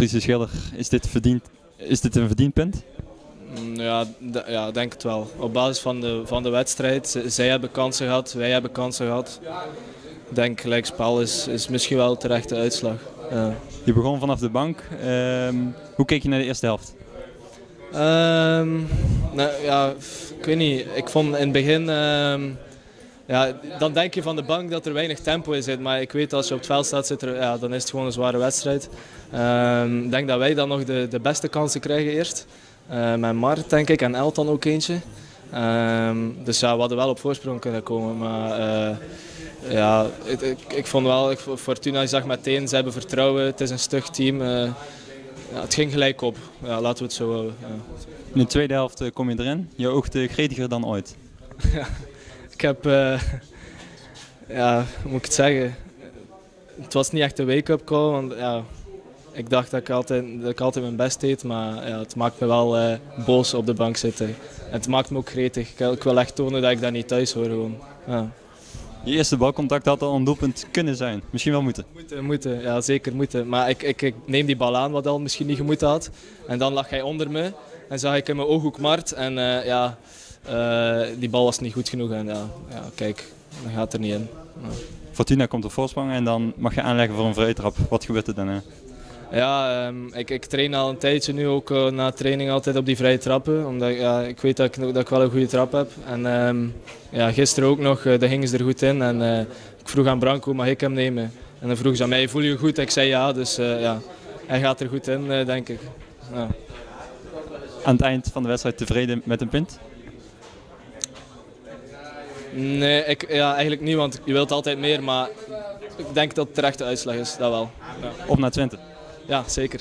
Friese Schiller, is dit, verdiend, is dit een verdiend punt? Mm, Ja, ja, denk het wel. Op basis van de, van de wedstrijd. Zij hebben kansen gehad, wij hebben kansen gehad. Ik denk gelijkspel is, is misschien wel de terechte uitslag. Ja. Je begon vanaf de bank. Ehm, hoe keek je naar de eerste helft? Ehm, nou, ja, ik weet niet. Ik vond in het begin... ehm, ja, dan denk je van de bank dat er weinig tempo in zit. Maar ik weet als je op het veld staat, zit er, ja, dan is het gewoon een zware wedstrijd. Ehm, Ik denk dat wij dan nog de, de beste kansen krijgen eerst. Eh, met Mart, denk ik, en Elton ook eentje. Ehm, dus ja, we hadden wel op voorsprong kunnen komen. Maar eh, ja, ik, ik, ik vond wel, ik, Fortuna zag meteen, ze hebben vertrouwen. Het is een stug team. eh, ja, het ging gelijk op. Ja, laten we het zo houden. Ja. In de tweede helft eh, kom je erin. Je oogde gretiger dan ooit. Ik heb, eh, ja, hoe moet ik het zeggen? Het was niet echt een wake-up call, want ja, ik dacht dat ik, altijd, dat ik altijd mijn best deed, maar ja, het maakt me wel eh, boos op de bank zitten. En het maakt me ook gretig. Ik, wil- ik wil echt tonen dat ik daar niet thuis hoor gewoon. Ja. Je eerste balcontact had al een doelpunt kunnen zijn. Misschien wel moeten. Moeten, moeten, ja zeker moeten. Maar ik, ik, ik neem die bal aan wat al misschien niet gemoeten had. En dan lag hij onder me en zag ik in mijn ooghoek Mart. En eh, ja, eh, die bal was niet goed genoeg. En ja, ja kijk, dan gaat er niet in. Ja. Fortuna komt op voorsprong en dan mag je aanleggen voor een vrije trap. Wat gebeurt er daarna? Ja, ehm, ik, ik train al een tijdje nu ook eh, na training altijd op die vrije trappen. Omdat ja, ik weet dat ik, dat ik wel een goede trap heb. En ehm, ja, gisteren ook nog, eh, daar gingen ze er goed in. En ik vroeg aan Branco, mag ik hem nemen? En dan vroeg ze aan mij, voel je je goed? Ik zei ja, dus ja, hij gaat er goed in, denk ik. Ja. Aan het eind van de wedstrijd tevreden met een punt? Nee, ik, ja, eigenlijk niet, want je wilt altijd meer. Maar ik denk dat het terechte uitslag is, dat wel. Ja, Op naar Twente. ja zeker.